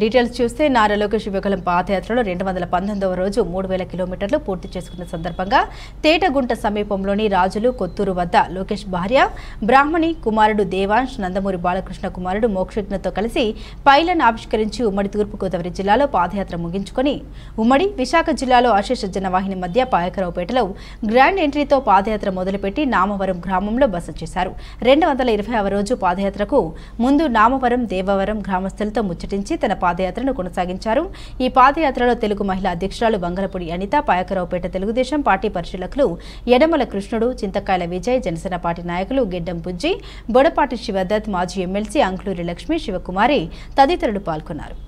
Details చూస్తే నారా లోకేష్ యువకులం పాదయాత్రలో రెండు వందల పంతొమ్మిదవ రోజు మూడు వేల కిలోమీటర్లు పూర్తి చేసుకున్న సందర్భంగా తేటగుంట సమీపంలోని రాజులు కొత్తూరు వద్ద లోకేష్ భార్య బ్రాహ్మణి కుమారుడు దేవాంశ్ నందమూరి బాలకృష్ణ కుమారుడు మోక్షజ్ఞతో కలిసి పైలను ఆవిష్కరించి ఉమ్మడి తూర్పుగోదావరి జిల్లాలో పాదయాత్ర ముగించుకొని ఉమ్మడి విశాఖ జిల్లాలో అశేష జనవాహిని మధ్య పాయకరావుపేటలో గ్రాండ్ ఎంట్రీతో పాదయాత్ర మొదలుపెట్టి నామవరం గ్రామంలో బస చేశారు. రెండు వందల ఇరవై రోజు పాదయాత్రకు ముందు నామవరం దేవవరం గ్రామస్తులతో ముచ్చటించి తన పాదయాత్రను కొనసాగించారు. ఈ పాదయాత్రలో తెలుగు మహిళా అధ్యక్షురాలు వంగలపూడి అనిత పాయకరావుపేట తెలుగుదేశం పార్టీ పరిశీలకులు యడమల కృష్ణుడు చింతకాయల విజయ్ జనసేన పార్టీ నాయకులు గిడ్డం బుజ్జి బొడపాటి శివదత్ మాజీ ఎమ్మెల్సీ అంకులూరి లక్ష్మి శివకుమారి తదితరులు పాల్గొన్నారు.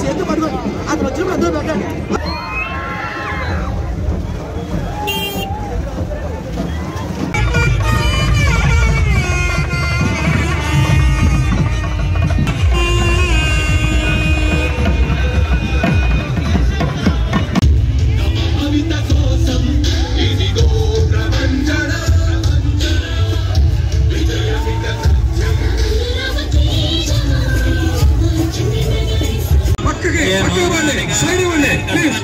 చేతి పడుకోండి అతను వచ్చినప్పుడు అందరూ పెట్టండి పక్కకి ఇవ్వండి సైడ్ ఇవ్వండి ప్లీజ్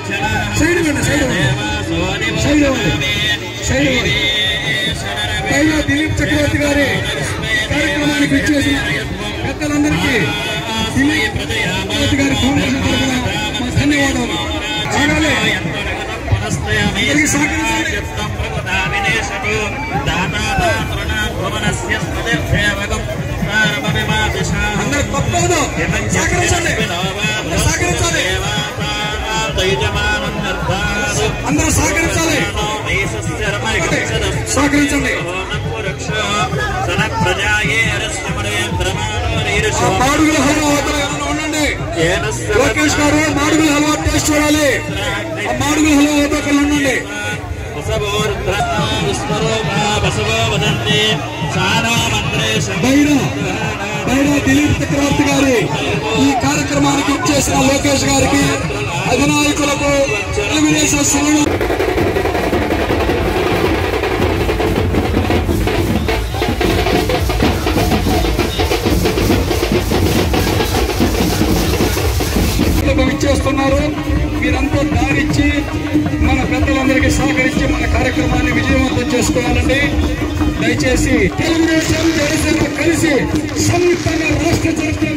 సైడ్ ఇవ్వండి సైడ్ ఇవ్వండి సైడ్ ఇవ్వండి సైడ్ ఇవ్వండి పైగా దిలీప్ చక్రవర్తి గారి కార్యక్రమానికి ఇచ్చేసిన పెద్దలందరికీ దిలీప్ చక్రవర్తి గారి ఫౌండేషన్ తరఫున మా ధన్యవాదాలు. ఆగాలి అందరికీ సహకరించండి అందరు తప్పదు సహకరించండి. అందరూ సహకరించాలి. సహకరించండి. మాడుగుల హల్వా ఉండండి. లోకేష్ గారు మాడుగుల హల్వా టేస్ట్ చూడాలి. ఆ మాడుగుల హల్వా అవతల ఉండండి. బైరా బైరా దిలీప్ చక్రవర్తి గారి ఈ కార్యక్రమానికి ఇచ్చేసిన లోకేష్ గారికి అధినాయకులకు తెలుగుదేశం శ్రేణులు ఇచ్చేస్తున్నారు మీరంతా దారిచ్చి మన పెద్దలందరికీ సహకరించి మన కార్యక్రమాన్ని విజయవంతం చేసుకోవాలండి. దయచేసి తెలుగుదేశం జనసేన కలిసి సంయుక్తంగా రాష్ట్ర చరిత్ర